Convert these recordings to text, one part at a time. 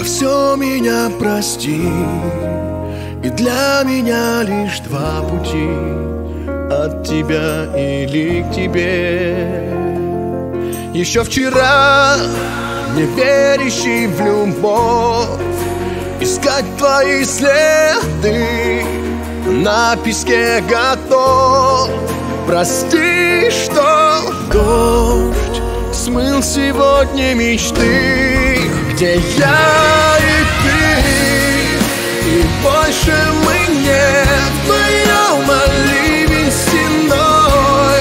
За все меня прости. И для меня лишь два пути. От тебя или к тебе. Еще вчера не верящий в любовь Искать твои следы. На песке готов. Прости, что дождь Смыл сегодня мечты Где я и ты. И больше мы не вдвоем А ливень стеной.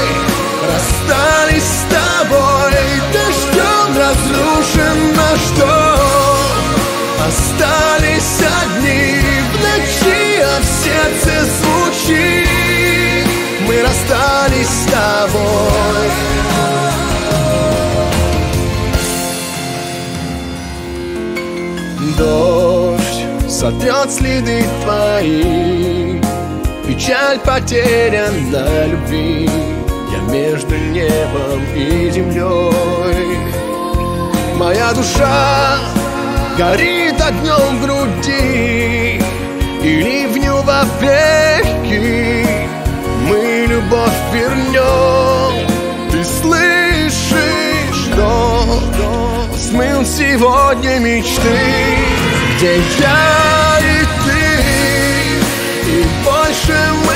Расстались с тобой Дождем разрушен наш дом. Остались одни в ночи, а в сердце звучит. Мы расстались с тобой Дождь сотрет следы твои. Печаль потеряна любви. Я между небом и землей. Моя душа горит огнем в груди. И ливню во веки Мы любовь вернем Смыл сегодня мечты Где я и ты И больше мы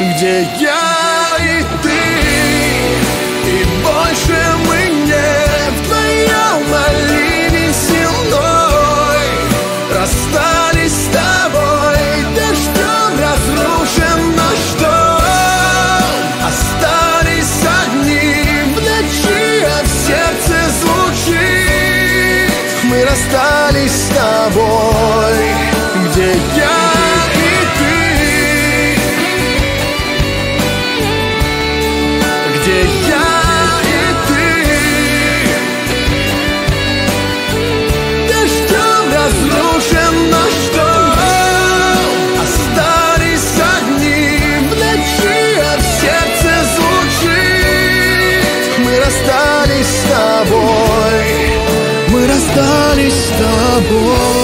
где я и ты. И больше мы не вдвоем, а ливень силой Расстались с тобой, дождем разрушен наш дом Остались одни в ночи, а в сердце Мы расстались с тобой, расстались с